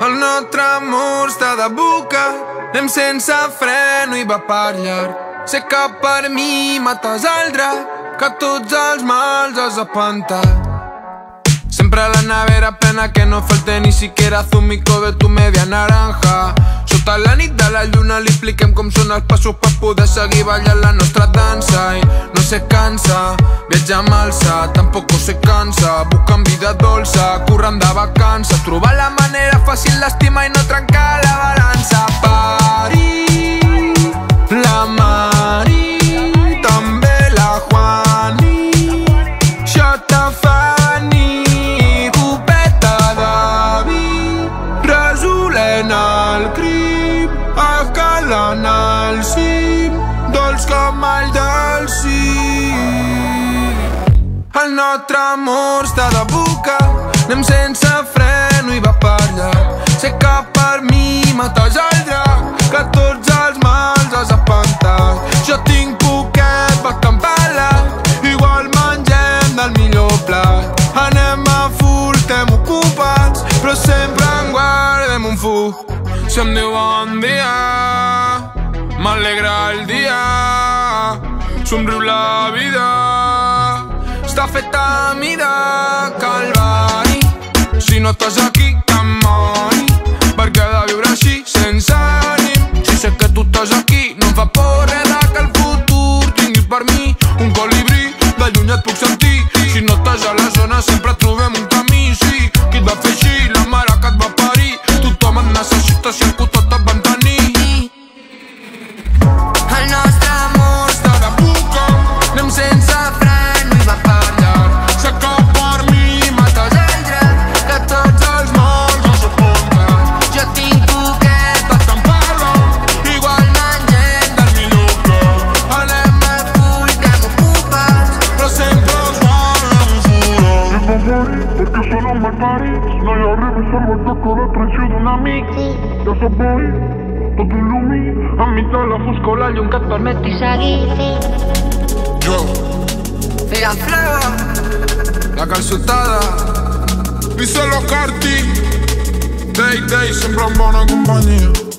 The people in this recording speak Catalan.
El nostre amor està de boca, anem sense freno i va per llarg. Sé que per mi mates el drac, que tots els mals apantat. Sempre la nevera plena que no falte ni siquiera zumico de tu media naranja. Sota la nit de la lluna li expliquem com són els passos per poder seguir ballant la nostra dansa. I no se cansa, viatja amb alça, tampoc se cansa, buscant vida dolça, corrent de vacances, trobar la manera fàcil d'estimar i no trencar la balança. Pari, dolç com el del cim. El nostre amor està de boca, anem sense freno i va per llarg. Sé que per mi mates el drac, que tots els mals has espantat. Jo tinc poquet bastant pelat, igual mengem del millor plat. Anem a full, estem ocupats, però sempre en guardem un fu. Si em diu bon dia, m'alegra el dia, somriu la vida, està feta a mida, calvari. Si no estàs aquí, em mori, perquè de viure així, sense ànim. Si sé que tu estàs aquí, no em fa por res que el futur tingui per mi un colibrí, de lluny et puc sentir. Si no estàs a la zona, sempre trobem un camí, sí. Qui et va fer així, la mare que et va parir. Tothom et necessita si el costat et van perquè són els malparits No hi ha res més salvat que la traïció d'un amic Ja sap boi, tot un llumí Enmig de la foscor la llum que et permet Permeti seguir Jo, fer la flor. la calçotada Díselo Carti Day Day sempre en bona companyia